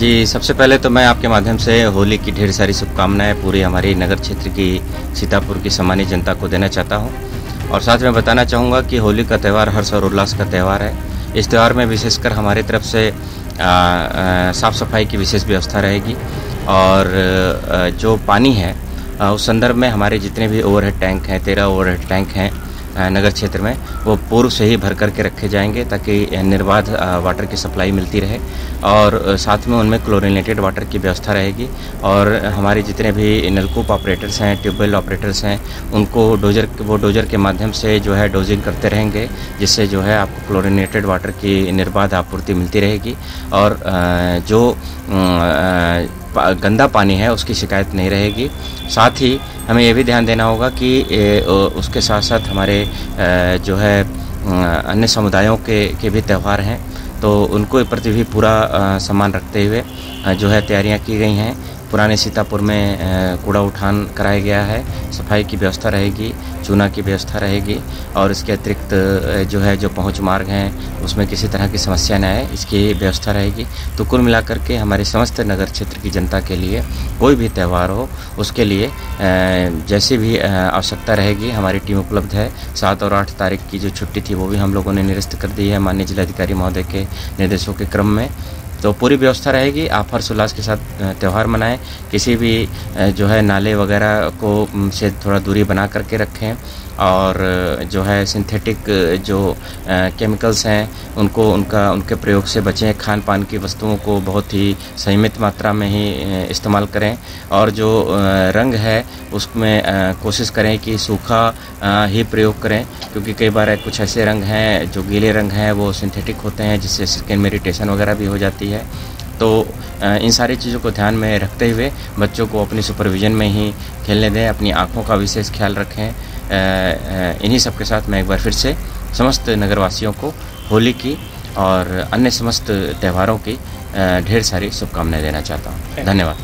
जी, सबसे पहले तो मैं आपके माध्यम से होली की ढेर सारी शुभकामनाएँ पूरी हमारी नगर क्षेत्र की, सीतापुर की सामान्य जनता को देना चाहता हूँ। और साथ में बताना चाहूँगा कि होली का त्यौहार हर्ष और उल्लास का त्यौहार है। इस त्यौहार में विशेषकर हमारी तरफ़ से साफ़ सफ़ाई की विशेष व्यवस्था रहेगी। और जो पानी है उस संदर्भ में हमारे जितने भी ओवरहेड टैंक हैं, तेरह ओवरहेड टैंक हैं नगर क्षेत्र में, वो पूर्व से ही भर करके रखे जाएँगे ताकि निर्बाध वाटर की सप्लाई मिलती रहे और साथ में उनमें क्लोरिनेटेड वाटर की व्यवस्था रहेगी और हमारे जितने भी नलकूप ऑपरेटर्स हैं ट्यूबवेल ऑपरेटर्स हैं, उनको डोजर वो डोजर के माध्यम से जो है डोजिंग करते रहेंगे, जिससे जो है आपको क्लोरिनेटेड वाटर की निर्बाध आपूर्ति मिलती रहेगी और जो गंदा पानी है, उसकी शिकायत नहीं रहेगी। साथ ही हमें यह भी ध्यान देना होगा कि उसके साथ साथ हमारे जो है अन्य समुदायों के के भी त्यौहार हैं। तो उनको प्रति भी पूरा सम्मान रखते हुए जो है, तैयारियाँ की गई हैं। पुराने सीतापुर में कूड़ा उठान कराया गया है। सफ़ाई की व्यवस्था रहेगी, चूना की व्यवस्था रहेगी और इसके अतिरिक्त जो है, जो पहुँच मार्ग हैं, उसमें किसी तरह की समस्या न आए। इसकी व्यवस्था रहेगी। तो कुल मिलाकर के हमारे समस्त नगर क्षेत्र की जनता के लिए, कोई भी त्यौहार हो, उसके लिए जैसी भी आवश्यकता रहेगी, हमारी टीम उपलब्ध है। सात और आठ तारीख की जो छुट्टी थी, वो भी हम लोगों ने निरस्त कर दी है। माननीय जिलाधिकारी महोदय के निर्देशों के क्रम में। तो पूरी व्यवस्था रहेगी। आप हर्षोल्लास के साथ त्यौहार मनाएँ। किसी भी जो है नाले वगैरह को से थोड़ा दूरी बना करके रखें। और जो है सिंथेटिक जो केमिकल्स हैं, उनको, उनका, उनके प्रयोग से बचें खान पान की वस्तुओं को बहुत ही सीमित मात्रा में ही इस्तेमाल करें। और जो रंग है, उसमें कोशिश करें कि सूखा ही प्रयोग करें, क्योंकि कई बार कुछ ऐसे रंग हैं, जो गीले रंग हैं, वो सिंथेटिक होते हैं, जिससे स्किन में इरीटेशन वगैरह भी हो जाती है। तो इन सारी चीज़ों को ध्यान में रखते हुए बच्चों को अपनी सुपरविज़न में ही खेलने दें, अपनी आँखों का विशेष ख्याल रखें। इन्हीं सब के साथ मैं एक बार फिर से समस्त नगरवासियों को होली की और अन्य समस्त त्यौहारों की ढेर सारी शुभकामनाएँ देना चाहता हूँ। धन्यवाद।